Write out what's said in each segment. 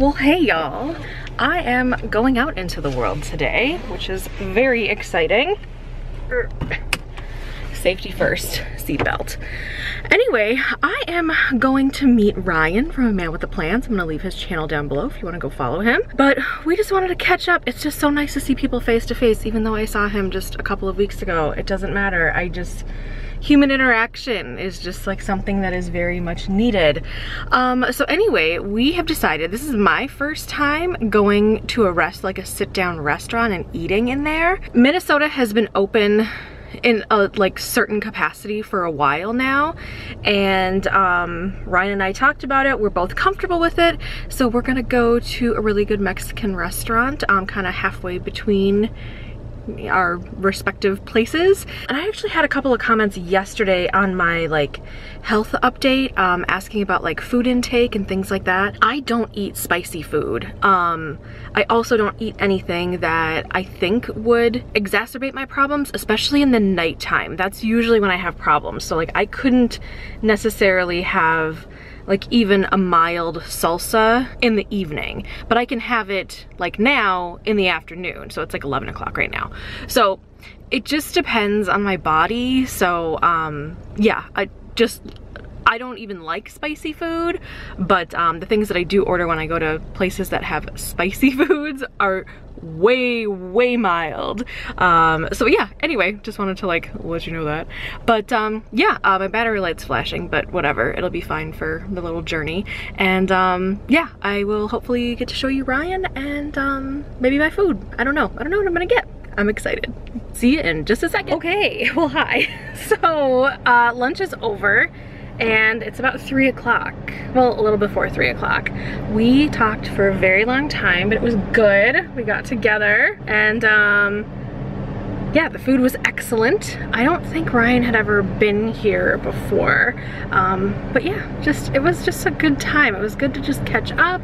Well, hey y'all. I am going out into the world today, which is very exciting. Safety first, seatbelt. Anyway, I am going to meet Ryan from A Man With A Plans. I'm gonna leave his channel down below if you wanna go follow him. But we just wanted to catch up. It's just so nice to see people face to face, even though I saw him just a couple of weeks ago. It doesn't matter. I just, human interaction is just like something that is very much needed. Um, so anyway, we have decided, this is my first time going to a rest, like a sit down restaurant and eating in there. Minnesota has been open in a like certain capacity for a while now and um, Ryan and I talked about it we're both comfortable with it so we're gonna go to a really good Mexican restaurant um, kind of halfway between our respective places. And I actually had a couple of comments yesterday on my like health update um, asking about like food intake and things like that. I don't eat spicy food. Um, I also don't eat anything that I think would exacerbate my problems, especially in the nighttime. That's usually when I have problems. So like I couldn't necessarily have like even a mild salsa in the evening, but I can have it like now in the afternoon. So it's like 11 o'clock right now. So it just depends on my body. So um, yeah, I just I don't even like spicy food, but um, the things that I do order when I go to places that have spicy foods are way, way mild. Um, so yeah, anyway, just wanted to like let you know that. But um, yeah, uh, my battery light's flashing, but whatever, it'll be fine for the little journey. And um, yeah, I will hopefully get to show you Ryan and um, maybe my food. I don't know, I don't know what I'm gonna get. I'm excited. See you in just a second. Okay, well hi. So uh, lunch is over and it's about three o'clock. Well, a little before three o'clock. We talked for a very long time, but it was good. We got together and um, yeah, the food was excellent. I don't think Ryan had ever been here before. Um, but yeah, just it was just a good time. It was good to just catch up,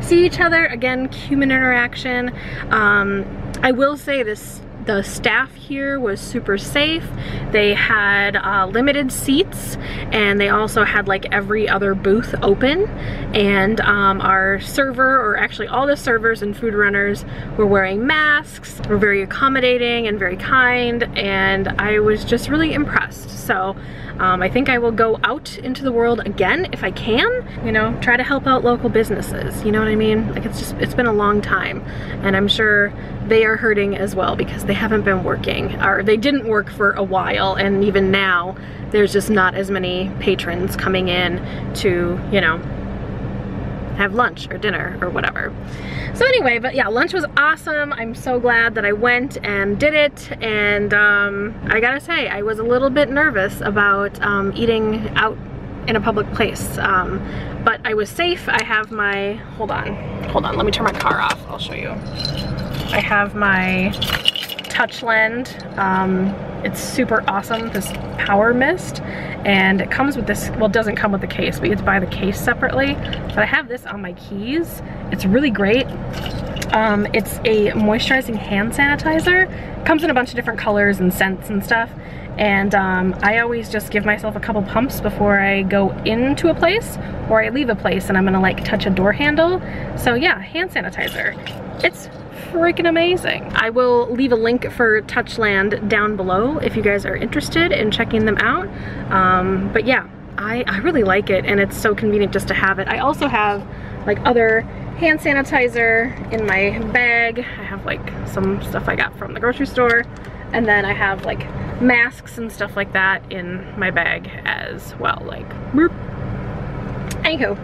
see each other, again, human interaction. Um, I will say this the staff here was super safe. They had uh, limited seats and they also had like every other booth open and um, our server or actually all the servers and food runners were wearing masks, were very accommodating and very kind and I was just really impressed. So um, I think I will go out into the world again if I can, you know, try to help out local businesses, you know what I mean? Like it's just, it's been a long time and I'm sure they are hurting as well because they haven't been working or they didn't work for a while and even now there's just not as many patrons coming in to, you know, have lunch or dinner or whatever. So anyway, but yeah, lunch was awesome. I'm so glad that I went and did it. And um, I gotta say, I was a little bit nervous about um, eating out in a public place. Um, but I was safe. I have my, hold on, hold on, let me turn my car off. I'll show you. I have my Touchland. Um, it's super awesome, this power mist. And it comes with this, well it doesn't come with the case, but you have to buy the case separately. But I have this on my keys. It's really great. Um, it's a moisturizing hand sanitizer. Comes in a bunch of different colors and scents and stuff. And um, I always just give myself a couple pumps before I go into a place or I leave a place and I'm gonna like touch a door handle. So yeah, hand sanitizer. It's freaking amazing. I will leave a link for Touchland down below if you guys are interested in checking them out. Um, but yeah, I, I really like it and it's so convenient just to have it. I also have like other hand sanitizer in my bag. I have like some stuff I got from the grocery store and then I have like masks and stuff like that in my bag as well like boop. Anywho,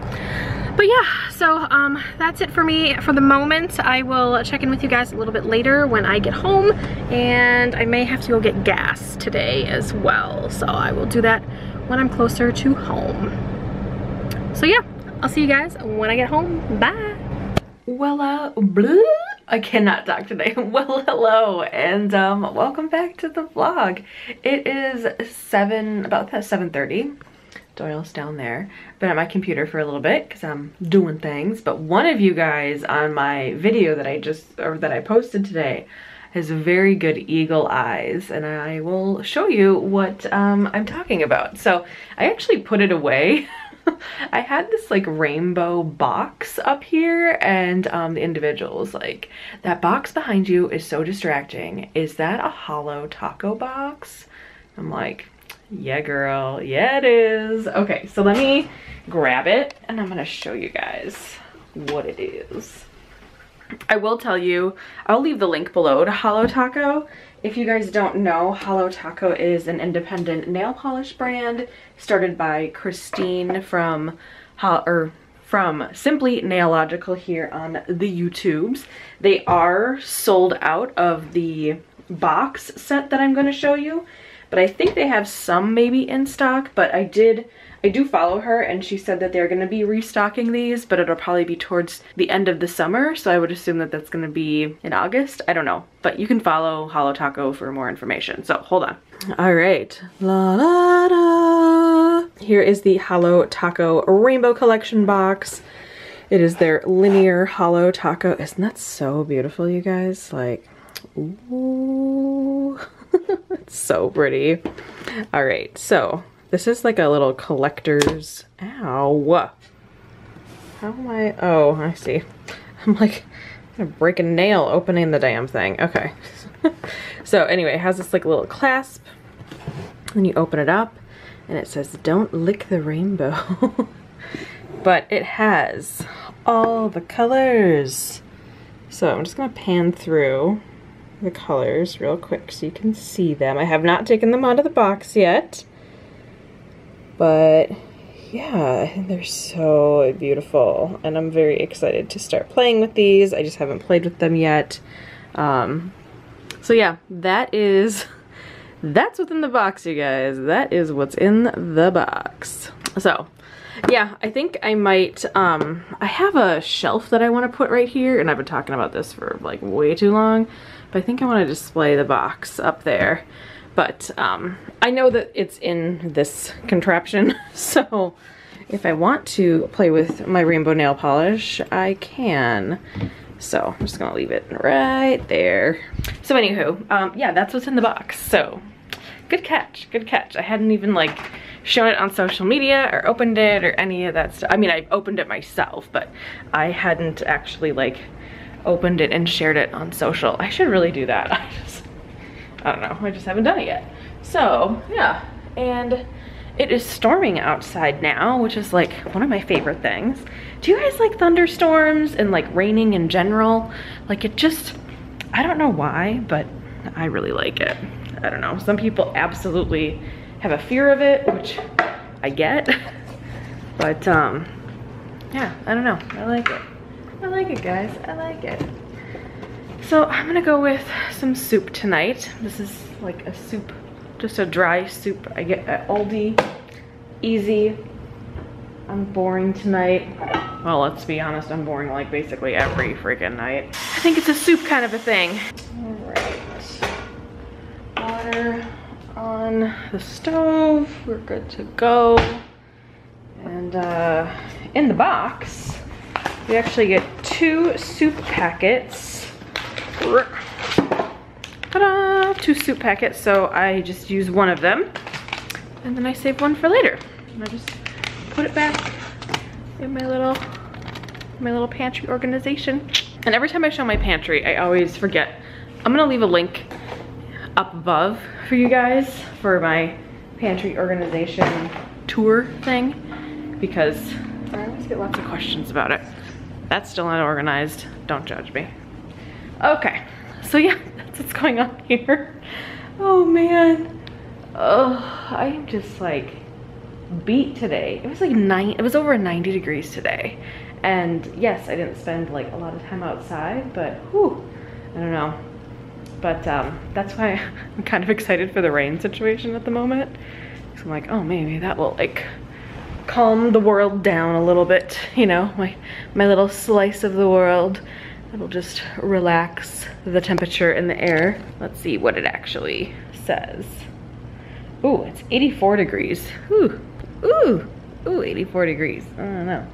but yeah, so um, that's it for me for the moment. I will check in with you guys a little bit later when I get home and I may have to go get gas today as well. So I will do that when I'm closer to home. So yeah, I'll see you guys when I get home. Bye. Well, uh, bleh, I cannot talk today. Well, hello, and um, welcome back to the vlog. It is 7, about 7.30. Doyle's down there. Been at my computer for a little bit because I'm doing things. But one of you guys on my video that I just, or that I posted today has very good eagle eyes and I will show you what um, I'm talking about. So I actually put it away I had this like rainbow box up here and um, the individuals like, that box behind you is so distracting. Is that a Holo Taco box? I'm like, yeah girl, yeah it is. Okay, so let me grab it and I'm gonna show you guys what it is. I will tell you, I'll leave the link below to Holo Taco. If you guys don't know, Holo Taco is an independent nail polish brand started by Christine from, or from Simply Nailogical here on the YouTubes. They are sold out of the box set that I'm going to show you, but I think they have some maybe in stock, but I did I do follow her and she said that they're going to be restocking these, but it'll probably be towards the end of the summer. So I would assume that that's going to be in August. I don't know, but you can follow Holo Taco for more information. So hold on. All right. La la da. Here is the Holo Taco Rainbow Collection box. It is their linear Holo Taco. Isn't that so beautiful, you guys? Like, ooh, it's so pretty. All right, so this is like a little collector's, ow. How am I, oh, I see. I'm like, gonna break a nail opening the damn thing. Okay. so anyway, it has this like little clasp. And you open it up and it says, don't lick the rainbow. but it has all the colors. So I'm just gonna pan through the colors real quick so you can see them. I have not taken them out of the box yet. But yeah, they're so beautiful and I'm very excited to start playing with these. I just haven't played with them yet. Um, so yeah, that is, that's what's in the box, you guys. That is what's in the box. So yeah, I think I might, um, I have a shelf that I want to put right here and I've been talking about this for like way too long, but I think I want to display the box up there. But um, I know that it's in this contraption, so if I want to play with my rainbow nail polish, I can. So I'm just gonna leave it right there. So anywho, um, yeah, that's what's in the box. So good catch, good catch. I hadn't even like shown it on social media or opened it or any of that stuff. I mean, I've opened it myself, but I hadn't actually like opened it and shared it on social. I should really do that. I just I don't know, I just haven't done it yet. So yeah, and it is storming outside now, which is like one of my favorite things. Do you guys like thunderstorms and like raining in general? Like it just, I don't know why, but I really like it. I don't know, some people absolutely have a fear of it, which I get, but um, yeah, I don't know, I like it. I like it guys, I like it. So I'm gonna go with some soup tonight. This is like a soup, just a dry soup I get at Aldi. Easy. I'm boring tonight. Well, let's be honest, I'm boring like basically every freaking night. I think it's a soup kind of a thing. On the stove. We're good to go. And uh, in the box, we actually get two soup packets Ta-da! Two soup packets, so I just use one of them. And then I save one for later. And I just put it back in my little, my little pantry organization. And every time I show my pantry, I always forget. I'm gonna leave a link up above for you guys for my pantry organization tour thing because I always get lots of questions about it. That's still not organized. Don't judge me. Okay, so yeah, that's what's going on here. Oh man. Oh, I am just like beat today. It was like nine, it was over 90 degrees today. And yes, I didn't spend like a lot of time outside, but whew, I don't know. But um, that's why I'm kind of excited for the rain situation at the moment. So I'm like, oh, maybe that will like calm the world down a little bit, you know, my, my little slice of the world. It'll just relax the temperature in the air. Let's see what it actually says. Ooh, it's 84 degrees. Ooh, ooh, ooh, 84 degrees. I don't know.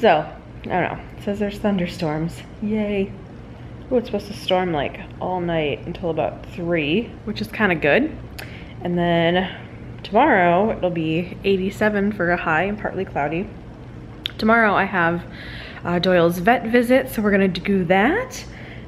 So, I don't know. It says there's thunderstorms. Yay. Ooh, it's supposed to storm like all night until about three, which is kind of good. And then tomorrow it'll be 87 for a high and partly cloudy. Tomorrow I have uh, Doyle's vet visit, so we're gonna do that.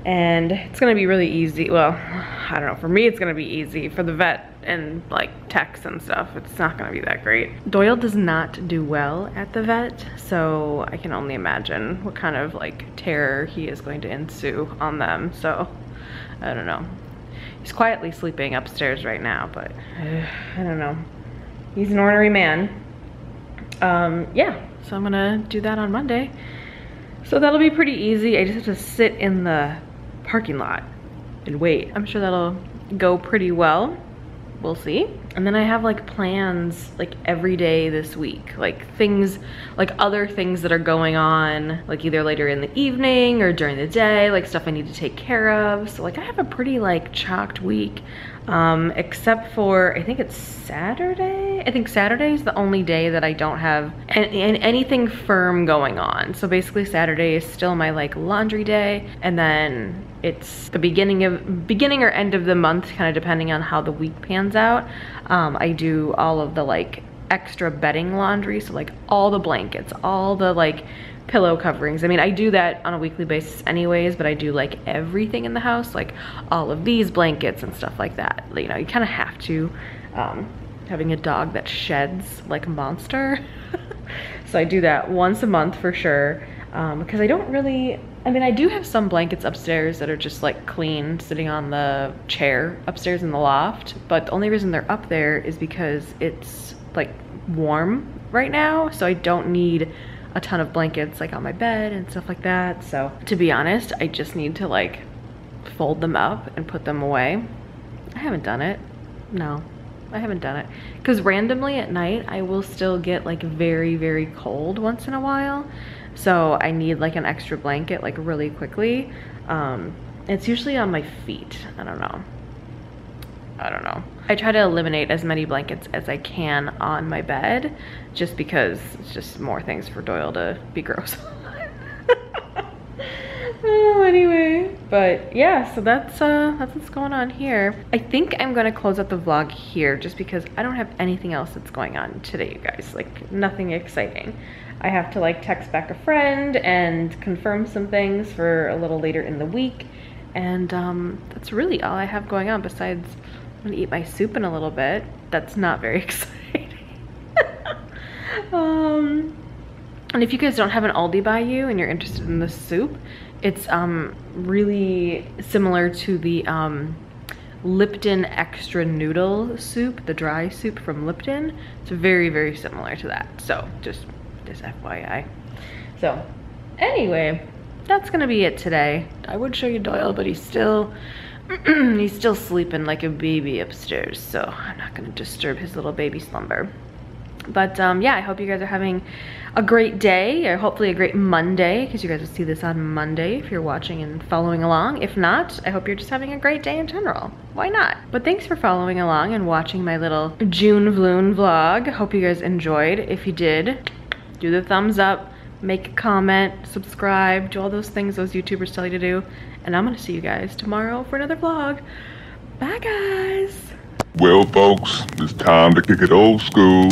And it's gonna be really easy. Well, I don't know, for me it's gonna be easy. For the vet and like techs and stuff, it's not gonna be that great. Doyle does not do well at the vet, so I can only imagine what kind of like terror he is going to ensue on them. So, I don't know. He's quietly sleeping upstairs right now, but uh, I don't know. He's an ornery man. Um, yeah, so I'm gonna do that on Monday. So that'll be pretty easy. I just have to sit in the parking lot and wait. I'm sure that'll go pretty well. We'll see. And then I have like plans like every day this week, like things, like other things that are going on, like either later in the evening or during the day, like stuff I need to take care of. So like I have a pretty like chocked week, um, except for, I think it's Saturday. I think Saturday is the only day that I don't have any, anything firm going on. So basically Saturday is still my like laundry day. And then it's the beginning of beginning or end of the month kind of depending on how the week pans out um, i do all of the like extra bedding laundry so like all the blankets all the like pillow coverings i mean i do that on a weekly basis anyways but i do like everything in the house like all of these blankets and stuff like that you know you kind of have to um, having a dog that sheds like a monster so i do that once a month for sure um, because i don't really I mean, I do have some blankets upstairs that are just like clean, sitting on the chair upstairs in the loft. But the only reason they're up there is because it's like warm right now. So I don't need a ton of blankets like on my bed and stuff like that. So to be honest, I just need to like fold them up and put them away. I haven't done it. No, I haven't done it. Because randomly at night, I will still get like very, very cold once in a while. So I need like an extra blanket like really quickly. Um, it's usually on my feet. I don't know. I don't know. I try to eliminate as many blankets as I can on my bed just because it's just more things for Doyle to be gross oh, anyway, but yeah, so that's uh, that's what's going on here. I think I'm gonna close out the vlog here just because I don't have anything else that's going on today, you guys. Like nothing exciting. I have to like text back a friend and confirm some things for a little later in the week. And um, that's really all I have going on besides Gonna eat my soup in a little bit. That's not very exciting. um, and if you guys don't have an Aldi by you and you're interested in the soup, it's um, really similar to the um, Lipton extra noodle soup, the dry soup from Lipton. It's very, very similar to that. So just just FYI. So anyway, that's gonna be it today. I would show you Doyle, but he's still, he's still sleeping like a baby upstairs. So I'm not gonna disturb his little baby slumber. But um, yeah, I hope you guys are having a great day or hopefully a great Monday because you guys will see this on Monday if you're watching and following along. If not, I hope you're just having a great day in general. Why not? But thanks for following along and watching my little June VLUNE vlog. Hope you guys enjoyed. If you did, do the thumbs up, make a comment, subscribe, do all those things those YouTubers tell you to do. And I'm gonna see you guys tomorrow for another vlog. Bye guys. Well folks, it's time to kick it old school.